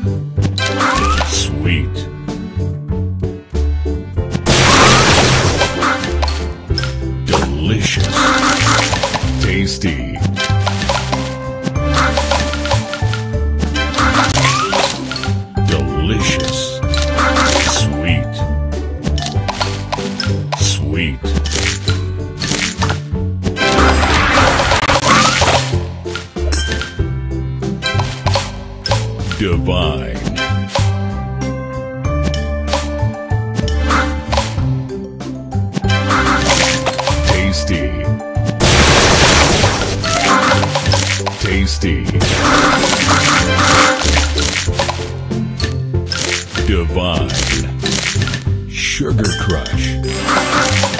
Sweet. Delicious. Tasty. Delicious. Sweet. Sweet. divine. Tasty. Tasty. Divine. Sugar Crush.